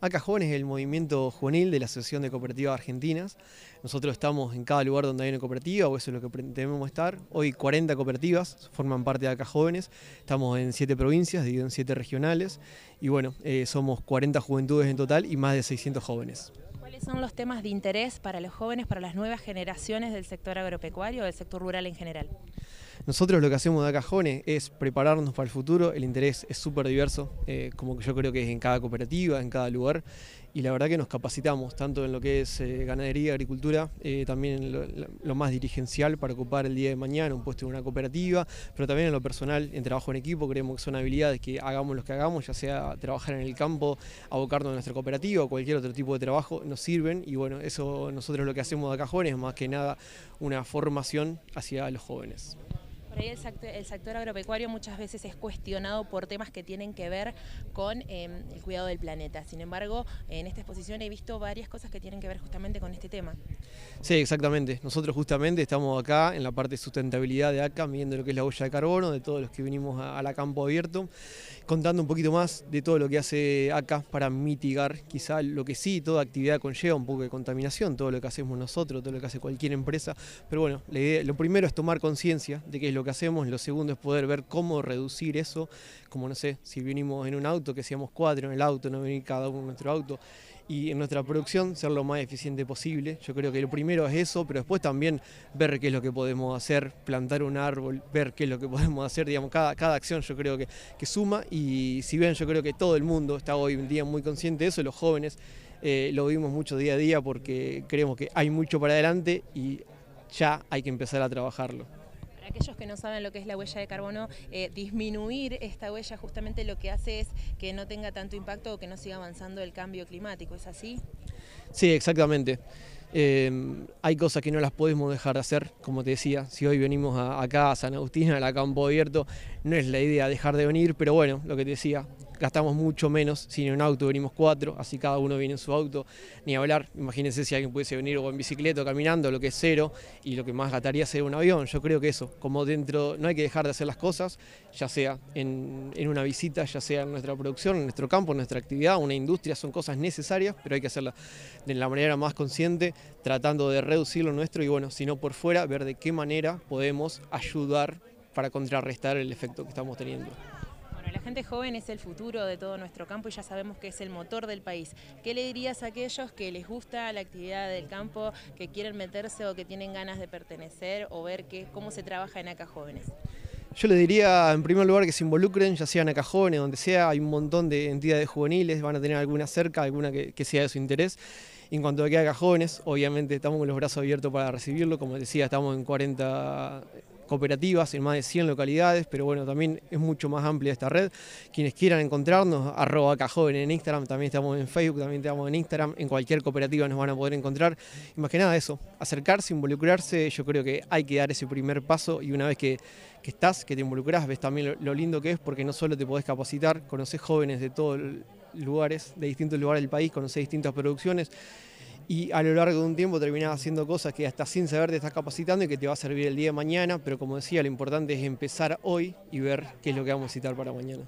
Acá Jóvenes es el movimiento juvenil de la Asociación de Cooperativas Argentinas. Nosotros estamos en cada lugar donde hay una cooperativa, o eso es lo que pretendemos estar. Hoy 40 cooperativas forman parte de Acá Jóvenes. Estamos en 7 provincias, dividido en 7 regionales. Y bueno, eh, somos 40 juventudes en total y más de 600 jóvenes. ¿Cuáles son los temas de interés para los jóvenes, para las nuevas generaciones del sector agropecuario o del sector rural en general? Nosotros lo que hacemos de Cajones es prepararnos para el futuro, el interés es súper diverso, eh, como yo creo que es en cada cooperativa, en cada lugar, y la verdad que nos capacitamos tanto en lo que es eh, ganadería, agricultura, eh, también en lo, más dirigencial para ocupar el día de mañana un puesto en una cooperativa, pero también en lo personal, en trabajo en equipo, creemos que son habilidades que hagamos lo que hagamos, ya sea trabajar en el campo, abocarnos a nuestra cooperativa o cualquier otro tipo de trabajo, nos sirven. Y bueno, eso nosotros lo que hacemos de Cajones es más que nada una formación hacia los jóvenes el sector, agropecuario muchas veces es cuestionado por temas que tienen que ver con em, el cuidado del planeta. Sin embargo, en esta exposición he visto varias cosas que tienen que ver justamente con este tema. Sí, exactamente. Nosotros justamente estamos acá en la parte de sustentabilidad de ACA, viendo lo que es la huella de carbono, de todos los que vinimos a, la campo abierto, contando un poquito más de todo lo que hace ACA para mitigar quizá lo que sí, toda actividad conlleva un poco de contaminación, todo lo que hacemos nosotros, todo lo que hace cualquier empresa. Pero bueno, lo primero es tomar conciencia de qué es lo que hacemos, lo segundo es poder ver cómo reducir eso, como no sé, si vinimos en un auto, que seamos cuatro en el auto, no venir cada uno en nuestro auto, y en nuestra producción ser lo más eficiente posible. Yo creo que lo primero es eso, pero después también ver qué es lo que podemos hacer, plantar un árbol, ver qué es lo que podemos hacer, digamos, cada, cada acción yo creo que, suma y si bien yo creo que todo el mundo está hoy en día muy consciente de eso, los jóvenes eh, lo vimos mucho día a día porque creemos que hay mucho para adelante y ya hay que empezar a trabajarlo aquellos que no saben lo que es la huella de carbono, eh, disminuir esta huella justamente lo que hace es que no tenga tanto impacto o que no siga avanzando el cambio climático, ¿es así? Sí, exactamente. Eh, hay cosas que no las podemos dejar de hacer, como te decía, si hoy venimos acá a San Agustín, a la campo abierto, no es la idea dejar de venir, pero bueno, lo que te decía, gastamos mucho menos, si en un auto venimos cuatro, así cada uno viene en su auto, ni hablar, imagínense si alguien pudiese venir o en bicicleta o caminando, lo que es cero, y lo que más gastaría sería un avión, yo creo que eso, como dentro, no hay que dejar de hacer las cosas, ya sea en, una visita, ya sea en nuestra producción, en nuestro campo, en nuestra actividad, una industria, son cosas necesarias, pero hay que hacerlas de la manera más consciente, tratando de reducir lo nuestro y bueno, si no por fuera, ver de qué manera podemos ayudar para contrarrestar el efecto que estamos teniendo gente joven es el futuro de todo nuestro campo y ya sabemos que es el motor del país. ¿Qué le dirías a aquellos que les gusta la actividad del campo, que quieren meterse o que tienen ganas de pertenecer o ver cómo se trabaja en ACA Jóvenes? Yo le diría en primer lugar que se involucren, ya sean acá jóvenes, donde sea, hay un montón de entidades juveniles, van a tener alguna cerca, alguna que, sea de su interés. en cuanto a que haga jóvenes, obviamente estamos con los brazos abiertos para recibirlo, como decía, estamos en 40 cooperativas en más de 100 localidades, pero bueno, también es mucho más amplia esta red. Quienes quieran encontrarnos, arroba cajoven en Instagram, también estamos en Facebook, también estamos en Instagram, en cualquier cooperativa nos van a poder encontrar. Y más que nada eso, acercarse, involucrarse, yo creo que hay que dar ese primer paso y una vez que, estás, que te involucras, ves también lo, lindo que es porque no solo te podés capacitar, conoces jóvenes de todos lugares, de distintos lugares del país, conoces distintas producciones y a lo largo de un tiempo terminás haciendo cosas que hasta sin saber te estás capacitando y que te va a servir el día de mañana, pero como decía, lo importante es empezar hoy y ver qué es lo que vamos a citar para mañana.